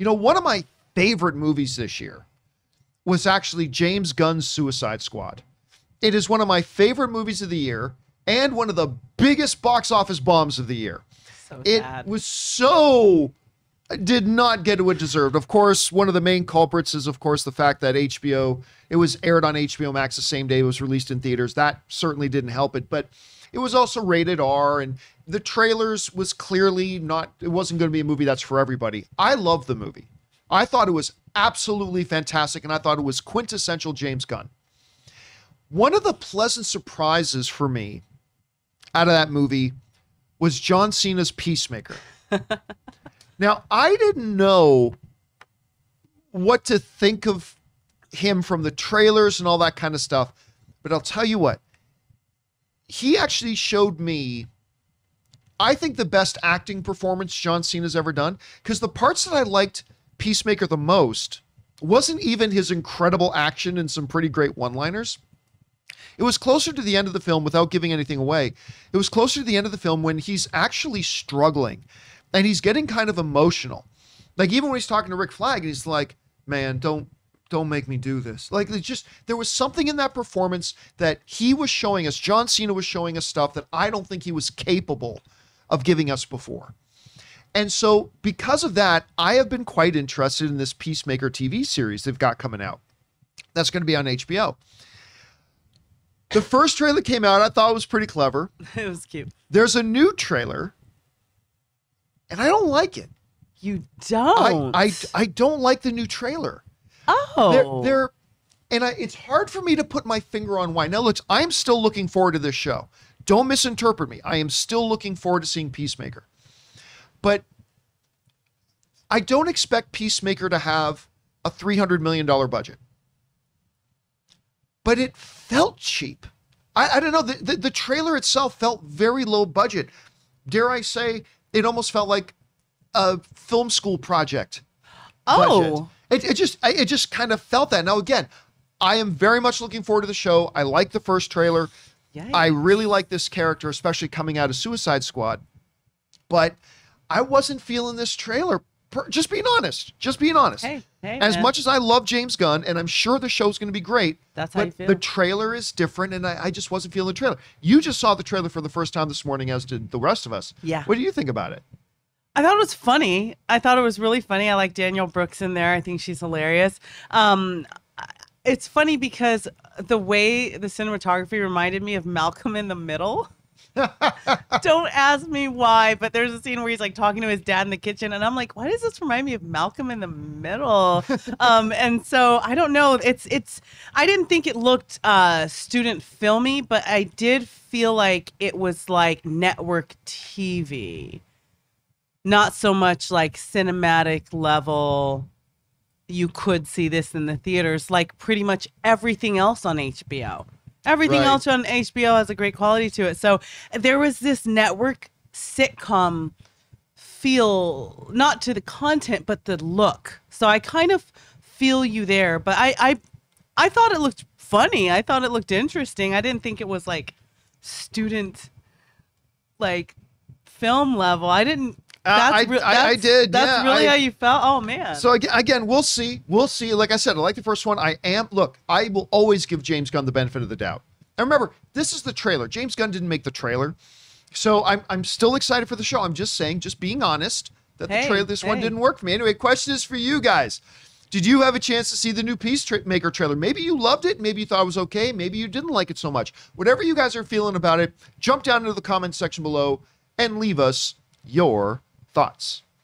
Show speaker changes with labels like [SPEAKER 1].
[SPEAKER 1] You know, one of my favorite movies this year was actually James Gunn's Suicide Squad. It is one of my favorite movies of the year and one of the biggest box office bombs of the year.
[SPEAKER 2] So
[SPEAKER 1] It
[SPEAKER 2] sad.
[SPEAKER 1] was so did not get what deserved. Of course, one of the main culprits is, of course, the fact that HBO it was aired on HBO Max the same day it was released in theaters. That certainly didn't help it, but it was also rated R, and the trailers was clearly not. It wasn't going to be a movie that's for everybody. I love the movie. I thought it was absolutely fantastic, and I thought it was quintessential James Gunn. One of the pleasant surprises for me out of that movie was John Cena's Peacemaker. now, I didn't know what to think of him from the trailers and all that kind of stuff, but I'll tell you what, he actually showed me, I think, the best acting performance John Cena's ever done because the parts that I liked Peacemaker the most wasn't even his incredible action and some pretty great one liners. It was closer to the end of the film without giving anything away. It was closer to the end of the film when he's actually struggling and he's getting kind of emotional. Like even when he's talking to Rick Flag and he's like, "Man, don't don't make me do this." Like it's just there was something in that performance that he was showing us, John Cena was showing us stuff that I don't think he was capable of giving us before. And so because of that, I have been quite interested in this Peacemaker TV series they've got coming out. That's going to be on HBO. The first trailer came out, I thought it was pretty clever.
[SPEAKER 2] it was cute.
[SPEAKER 1] There's a new trailer, and I don't like it.
[SPEAKER 2] You don't.
[SPEAKER 1] I, I I don't like the new trailer.
[SPEAKER 2] oh.
[SPEAKER 1] They're they're and I it's hard for me to put my finger on why. Now look, I'm still looking forward to this show. Don't misinterpret me. I am still looking forward to seeing Peacemaker. But I don't expect Peacemaker to have a $300 million budget. But it felt cheap. I, I don't know. The, the, the trailer itself felt very low budget. Dare I say, it almost felt like a film school project oh. budget.
[SPEAKER 2] oh.
[SPEAKER 1] It, it just it just kind of felt that. Now again, I am very much looking forward to the show. I like the first trailer.
[SPEAKER 2] Yikes.
[SPEAKER 1] I really like this character, especially coming out of Suicide Squad. But I wasn't feeling this trailer. Per- Just being honest. Just being honest.
[SPEAKER 2] Hey, hey,
[SPEAKER 1] as
[SPEAKER 2] man.
[SPEAKER 1] much as I love James Gunn, and I'm sure the show's going to be great,
[SPEAKER 2] That's how
[SPEAKER 1] but
[SPEAKER 2] you feel.
[SPEAKER 1] the trailer is different, and I, I just wasn't feeling the trailer. You just saw the trailer for the first time this morning, as did the rest of us.
[SPEAKER 2] Yeah.
[SPEAKER 1] What do you think about it?
[SPEAKER 2] I thought it was funny. I thought it was really funny. I like Danielle Brooks in there. I think she's hilarious. Um, it's funny because the way the cinematography reminded me of Malcolm in the Middle. Don't ask me why, but there's a scene where he's like talking to his dad in the kitchen, and I'm like, why does this remind me of Malcolm in the Middle? um, and so I don't know. It's it's. I didn't think it looked uh, student filmy, but I did feel like it was like network TV not so much like cinematic level you could see this in the theaters like pretty much everything else on HBO. Everything
[SPEAKER 1] Right.
[SPEAKER 2] else on HBO has a great quality to it. So there was this network sitcom feel not to the content but the look. So I kind of feel you there, but I I I thought it looked funny. I thought it looked interesting. I didn't think it was like student like film level. I didn't
[SPEAKER 1] Uh,
[SPEAKER 2] that's
[SPEAKER 1] I-
[SPEAKER 2] re-
[SPEAKER 1] I- I did,
[SPEAKER 2] That's
[SPEAKER 1] yeah,
[SPEAKER 2] really
[SPEAKER 1] I-
[SPEAKER 2] how you felt. Oh man.
[SPEAKER 1] So again, again, we'll see. We'll see. Like I said, I like the first one. I am look. I will always give James Gunn the benefit of the doubt. And remember, this is the trailer. James Gunn didn't make the trailer, so I'm I'm still excited for the show. I'm just saying, just being honest, that the trailer this one didn't work for me. Anyway, question is for you guys. Did you have a chance to see the new Peacemaker trailer? Maybe you loved it. Maybe you thought it was okay. Maybe you didn't like it so much. Whatever you guys are feeling about it, jump down into the comment section below and leave us your thoughts.